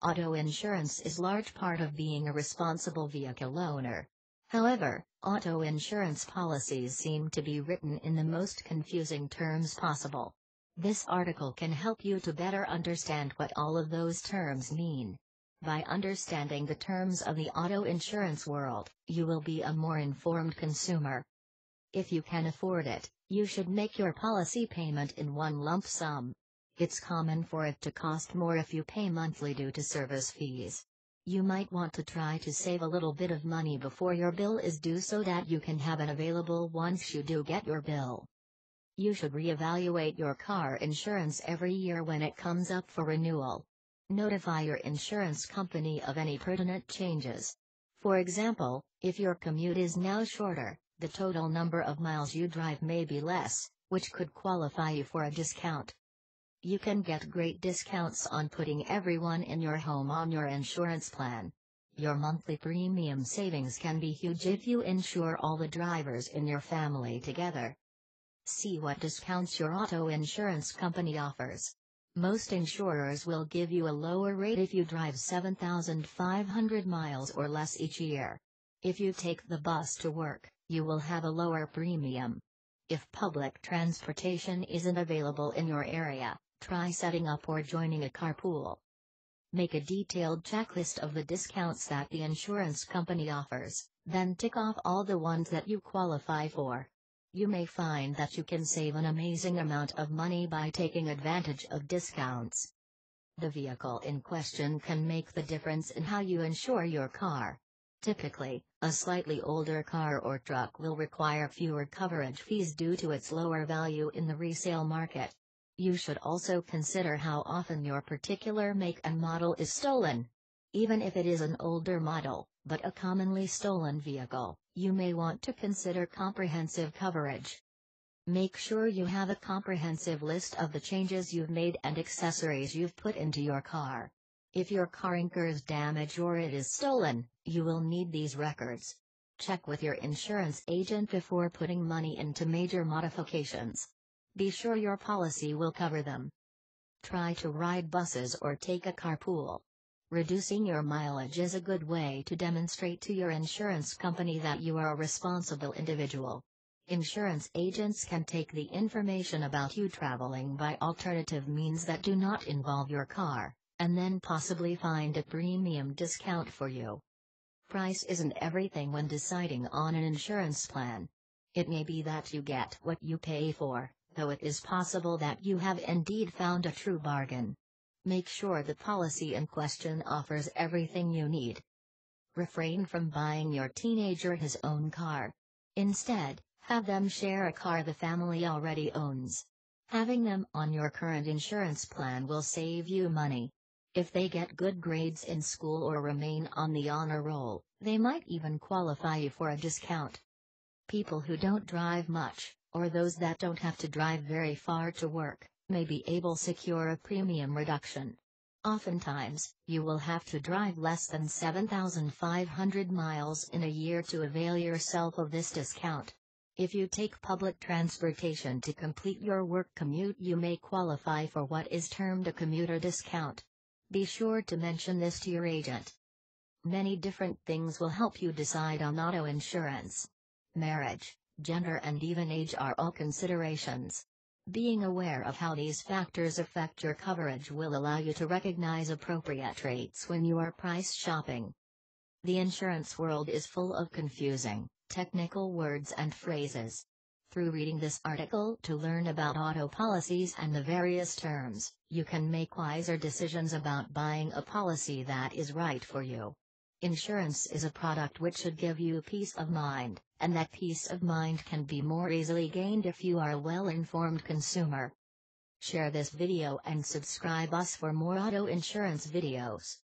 Auto insurance is large part of being a responsible vehicle owner. However, auto insurance policies seem to be written in the most confusing terms possible. This article can help you to better understand what all of those terms mean. By understanding the terms of the auto insurance world, you will be a more informed consumer. If you can afford it, you should make your policy payment in one lump sum. It's common for it to cost more if you pay monthly due to service fees. You might want to try to save a little bit of money before your bill is due so that you can have it available once you do get your bill. You should reevaluate your car insurance every year when it comes up for renewal. Notify your insurance company of any pertinent changes. For example, if your commute is now shorter, the total number of miles you drive may be less, which could qualify you for a discount. You can get great discounts on putting everyone in your home on your insurance plan. Your monthly premium savings can be huge if you insure all the drivers in your family together. See what discounts your auto insurance company offers. Most insurers will give you a lower rate if you drive 7,500 miles or less each year. If you take the bus to work, you will have a lower premium. If public transportation isn't available in your area, Try setting up or joining a carpool. Make a detailed checklist of the discounts that the insurance company offers, then tick off all the ones that you qualify for. You may find that you can save an amazing amount of money by taking advantage of discounts. The vehicle in question can make the difference in how you insure your car. Typically, a slightly older car or truck will require fewer coverage fees due to its lower value in the resale market. You should also consider how often your particular make and model is stolen. Even if it is an older model, but a commonly stolen vehicle, you may want to consider comprehensive coverage. Make sure you have a comprehensive list of the changes you've made and accessories you've put into your car. If your car incurs damage or it is stolen, you will need these records. Check with your insurance agent before putting money into major modifications. Be sure your policy will cover them. Try to ride buses or take a carpool. Reducing your mileage is a good way to demonstrate to your insurance company that you are a responsible individual. Insurance agents can take the information about you traveling by alternative means that do not involve your car, and then possibly find a premium discount for you. Price isn't everything when deciding on an insurance plan. It may be that you get what you pay for, though it is possible that you have indeed found a true bargain. Make sure the policy in question offers everything you need. Refrain from buying your teenager his own car. Instead, have them share a car the family already owns. Having them on your current insurance plan will save you money. If they get good grades in school or remain on the honor roll, they might even qualify you for a discount. People who don't drive much, or those that don't have to drive very far to work, may be able secure a premium reduction. Oftentimes, you will have to drive less than 7,500 miles in a year to avail yourself of this discount. If you take public transportation to complete your work commute you may qualify for what is termed a commuter discount. Be sure to mention this to your agent. Many different things will help you decide on auto insurance. Marriage, gender and even age are all considerations. Being aware of how these factors affect your coverage will allow you to recognize appropriate rates when you are price shopping. The insurance world is full of confusing, technical words and phrases. Through reading this article to learn about auto policies and the various terms, you can make wiser decisions about buying a policy that is right for you. Insurance is a product which should give you peace of mind, and that peace of mind can be more easily gained if you are a well-informed consumer. Share this video and subscribe us for more auto insurance videos.